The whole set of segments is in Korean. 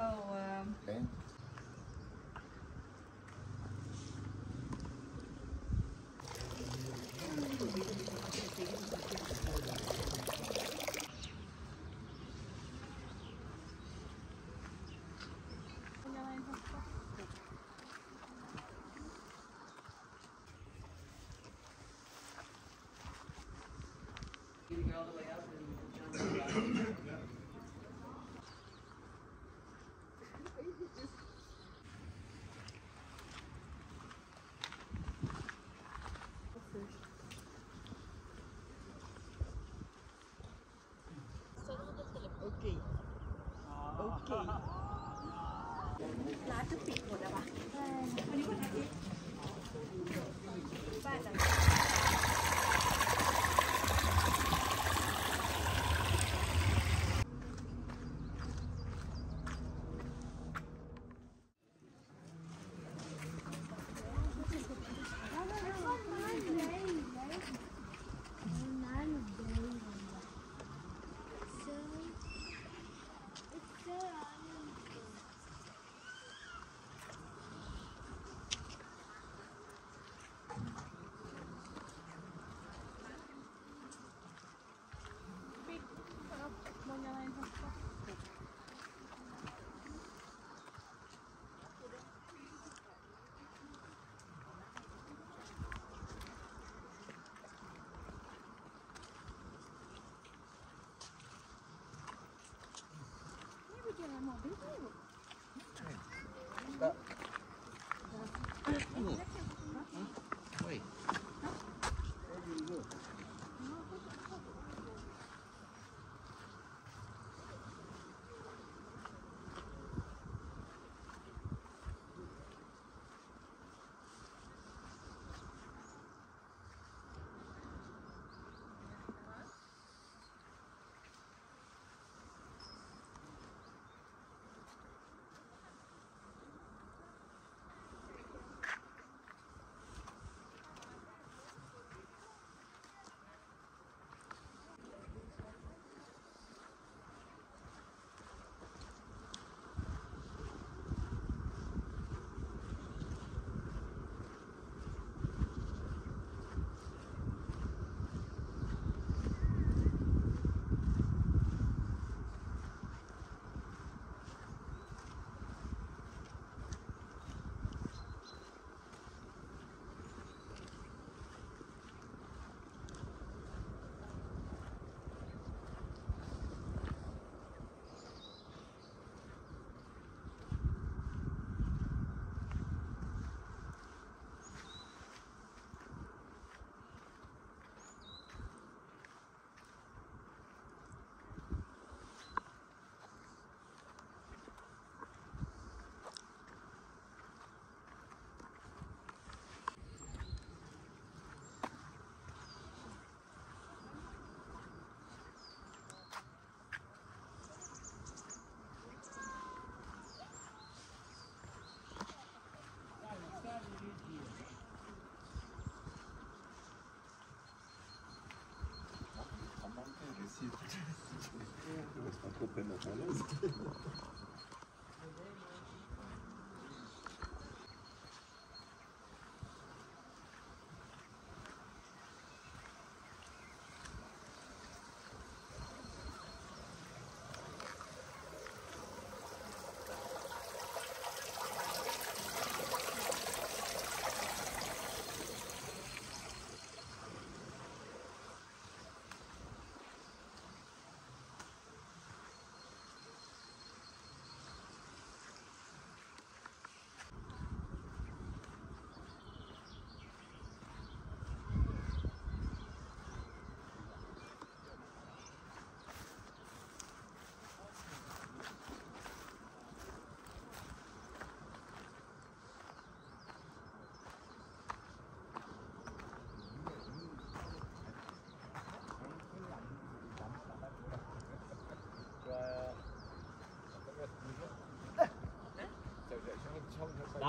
Oh, um, Okay. Ok ok ร้านจะปิดหมดแล้วปะวันนี้วันอาทิตย์บ้านจะ Wait. ici.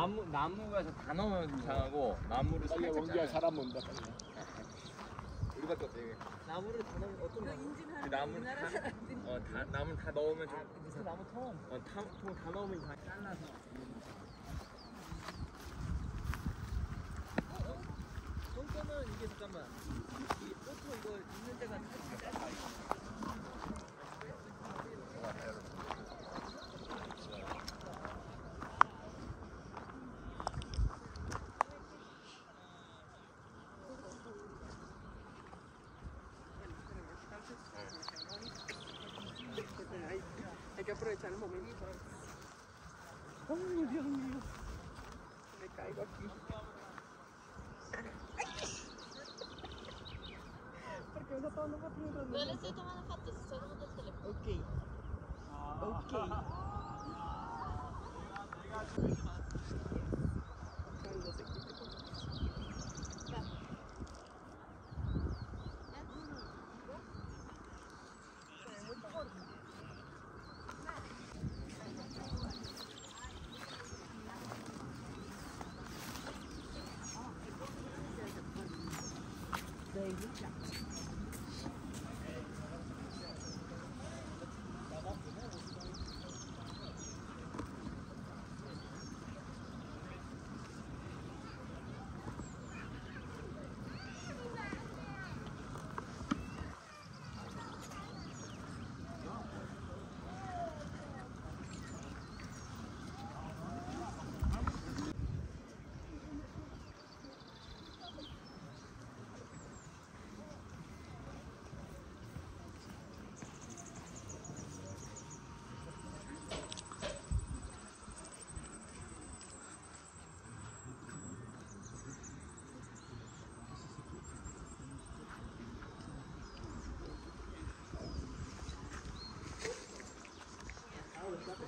나무 나무가 저다 넣으면 이상하고 나무를 빨리 살짝 원기야. 사람 온다. 우리가 또 되게 나무를 다 넣으면 어떤 거? 인증하는 그 나무를 우리나라 다- 사람들이 어, 어, 다 남은 다 넣으면 좀. 그 나무 통. 어, 다, 통다 넣으면 다 잘라서. 똥꼬는 이게 잠깐만. 이 포토 이거 있는 데가 좀짧 aprovechar el momento. ¡Ay, Dios mío! Me caigo aquí. Porque uno todo no va a tener No le estoy tomando fotos, estoy tomando el teléfono. Ok. Ok.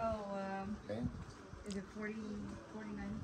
Oh, um, Okay. is it 40, 49,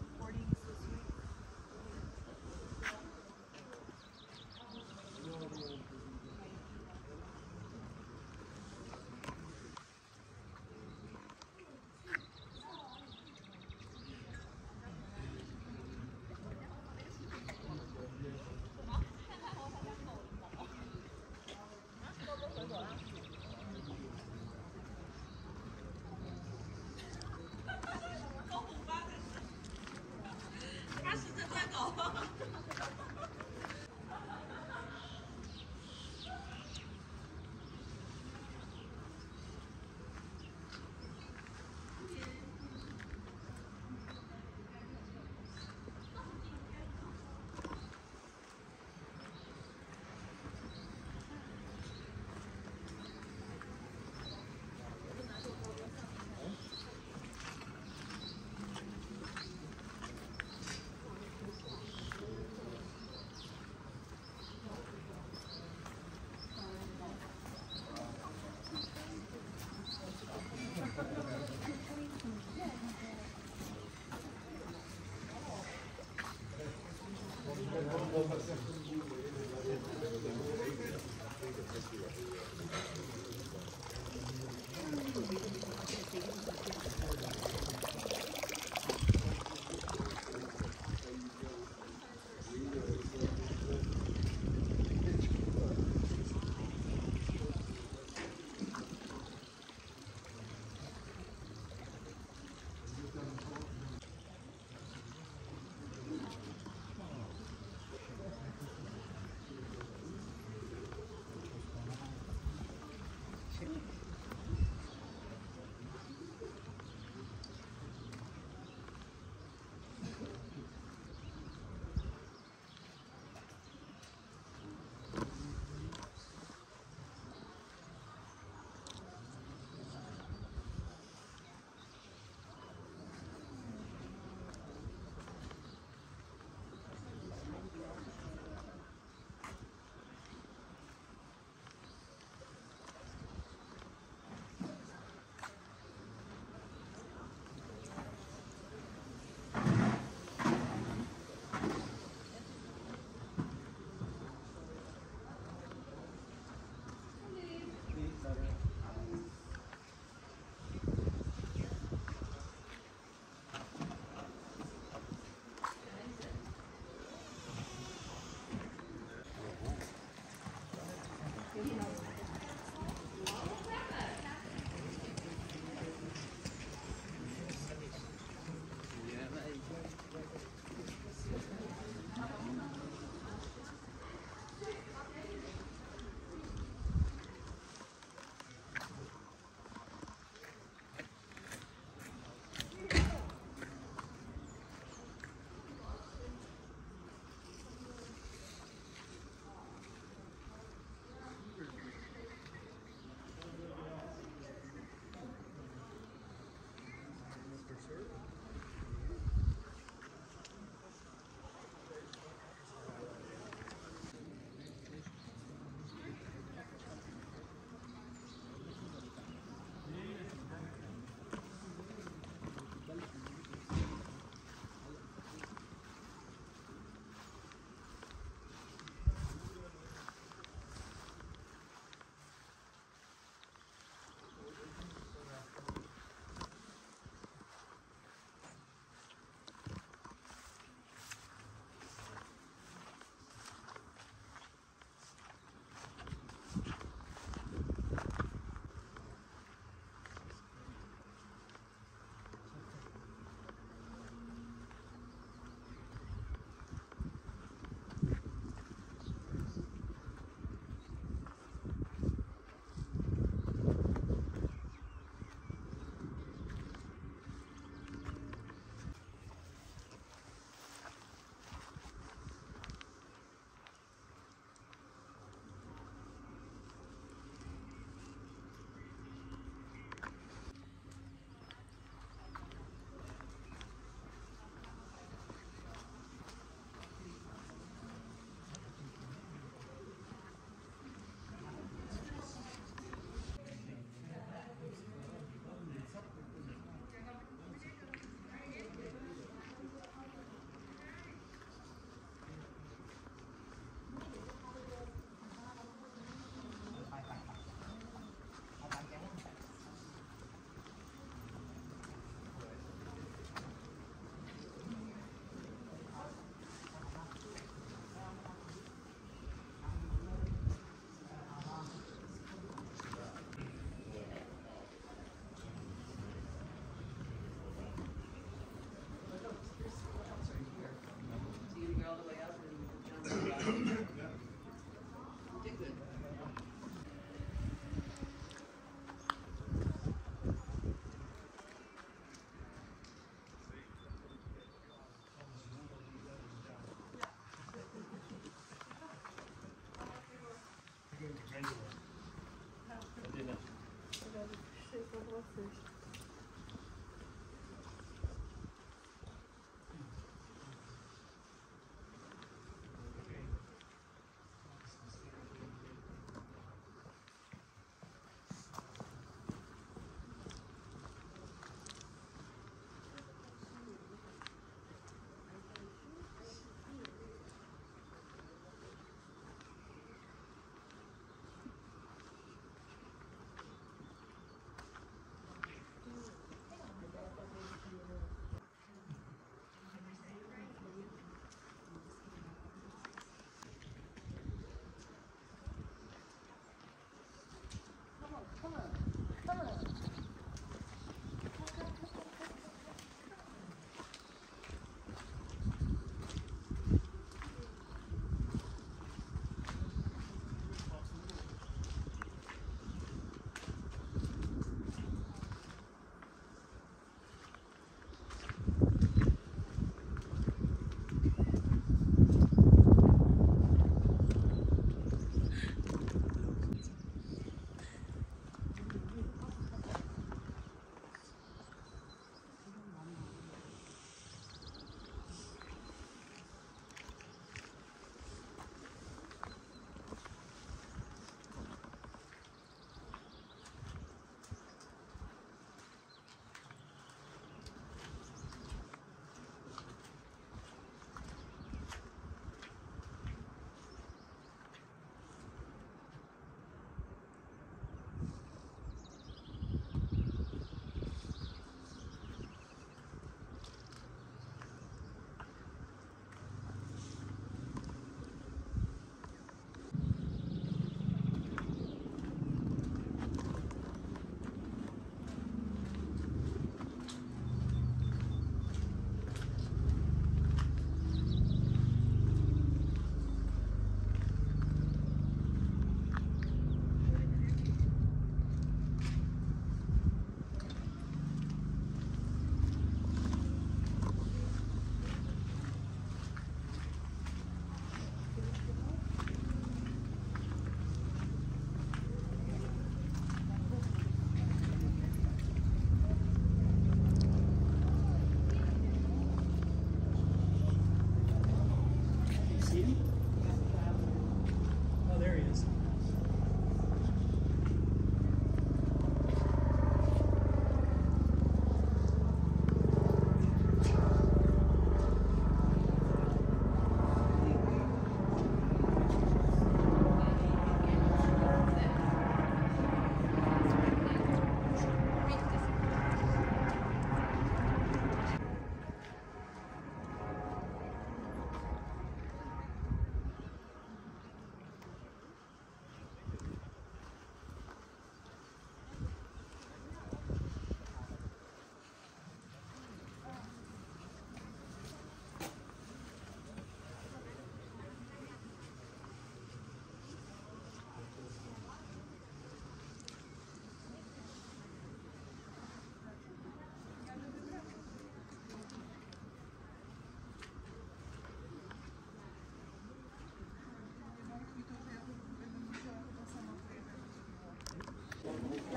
Obrigado.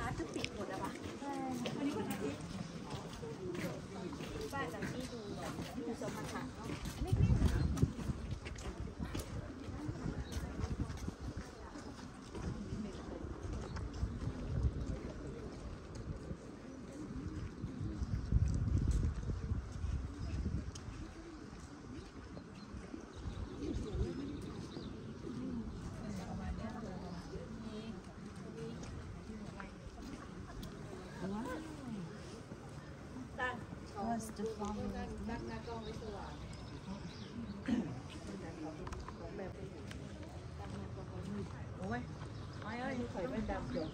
้านจะปิดหมดแล้ววะวันนี้วันอาทิตย์ป้าจากที่ดูดูสมรรถะ โอ้ยไอ้เอ้ยใส่แว่นดำเดี๋ยว